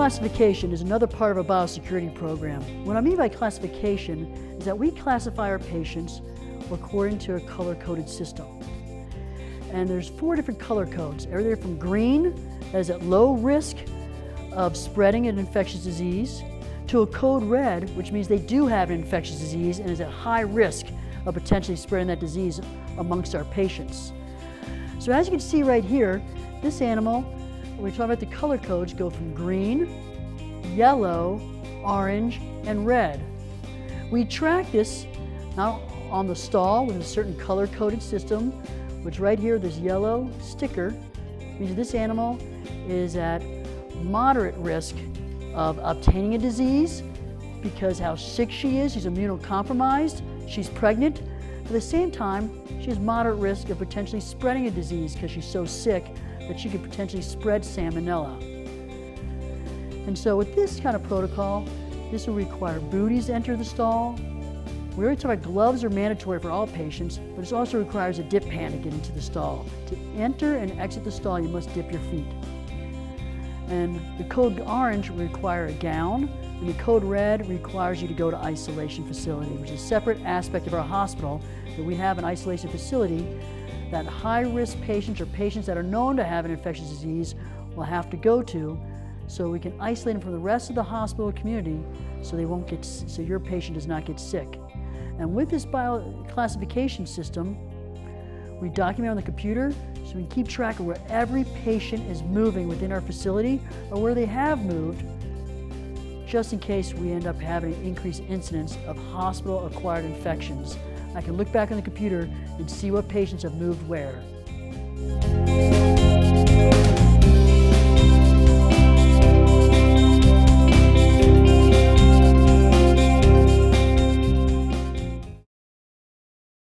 classification is another part of a biosecurity program. What I mean by classification is that we classify our patients according to a color-coded system. And there's four different color codes, everything from green, that is at low risk of spreading an infectious disease, to a code red, which means they do have an infectious disease and is at high risk of potentially spreading that disease amongst our patients. So as you can see right here, this animal, we talk about the color codes, go from green, yellow, orange, and red. We track this now on the stall with a certain color-coded system, which right here, this yellow sticker, means this animal is at moderate risk of obtaining a disease because how sick she is, she's immunocompromised, she's pregnant. At the same time, she has moderate risk of potentially spreading a disease because she's so sick that she could potentially spread salmonella. And so with this kind of protocol, this will require booties to enter the stall. We already talked about gloves are mandatory for all patients, but it also requires a dip pan to get into the stall. To enter and exit the stall, you must dip your feet. And the code orange will require a gown, and the code red requires you to go to isolation facility, which is a separate aspect of our hospital that we have an isolation facility that high-risk patients or patients that are known to have an infectious disease will have to go to so we can isolate them from the rest of the hospital community so they won't get so your patient does not get sick. And with this bio classification system, we document on the computer so we can keep track of where every patient is moving within our facility or where they have moved, just in case we end up having an increased incidence of hospital-acquired infections. I can look back on the computer and see what patients have moved where.